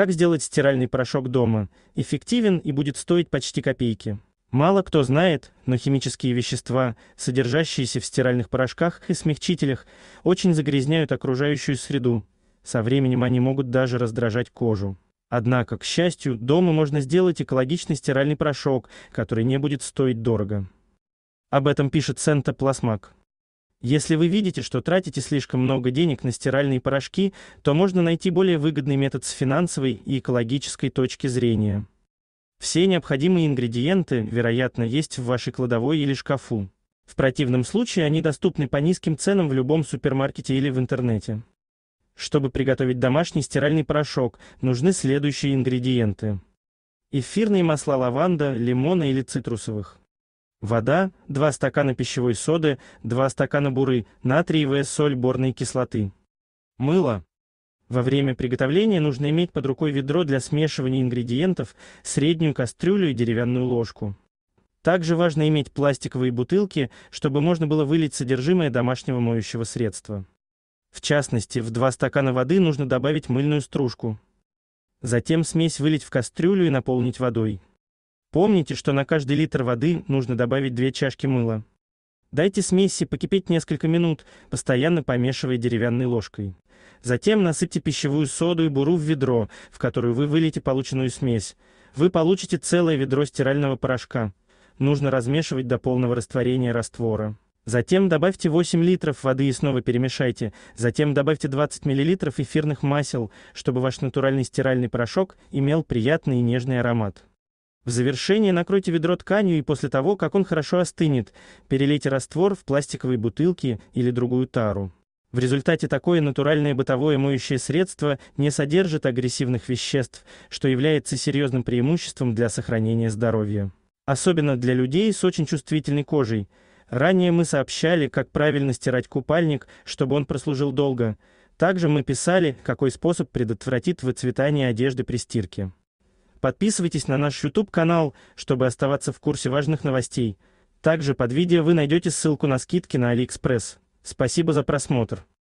Как сделать стиральный порошок дома? Эффективен и будет стоить почти копейки. Мало кто знает, но химические вещества, содержащиеся в стиральных порошках и смягчителях, очень загрязняют окружающую среду. Со временем они могут даже раздражать кожу. Однако, к счастью, дома можно сделать экологичный стиральный порошок, который не будет стоить дорого. Об этом пишет Сента Пласмак. Если вы видите, что тратите слишком много денег на стиральные порошки, то можно найти более выгодный метод с финансовой и экологической точки зрения. Все необходимые ингредиенты, вероятно, есть в вашей кладовой или шкафу. В противном случае они доступны по низким ценам в любом супермаркете или в интернете. Чтобы приготовить домашний стиральный порошок, нужны следующие ингредиенты. Эфирные масла лаванда, лимона или цитрусовых. Вода, 2 стакана пищевой соды, 2 стакана буры, натриевая соль борной кислоты. Мыло. Во время приготовления нужно иметь под рукой ведро для смешивания ингредиентов, среднюю кастрюлю и деревянную ложку. Также важно иметь пластиковые бутылки, чтобы можно было вылить содержимое домашнего моющего средства. В частности, в 2 стакана воды нужно добавить мыльную стружку. Затем смесь вылить в кастрюлю и наполнить водой. Помните, что на каждый литр воды нужно добавить 2 чашки мыла. Дайте смеси покипеть несколько минут, постоянно помешивая деревянной ложкой. Затем насыпьте пищевую соду и буру в ведро, в которую вы выльете полученную смесь. Вы получите целое ведро стирального порошка. Нужно размешивать до полного растворения раствора. Затем добавьте 8 литров воды и снова перемешайте. Затем добавьте 20 мл эфирных масел, чтобы ваш натуральный стиральный порошок имел приятный и нежный аромат. В завершение накройте ведро тканью и после того, как он хорошо остынет, перелейте раствор в пластиковые бутылки или другую тару. В результате такое натуральное бытовое моющее средство не содержит агрессивных веществ, что является серьезным преимуществом для сохранения здоровья. Особенно для людей с очень чувствительной кожей. Ранее мы сообщали, как правильно стирать купальник, чтобы он прослужил долго. Также мы писали, какой способ предотвратит выцветание одежды при стирке. Подписывайтесь на наш YouTube-канал, чтобы оставаться в курсе важных новостей. Также под видео вы найдете ссылку на скидки на AliExpress. Спасибо за просмотр.